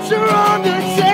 what you're understanding.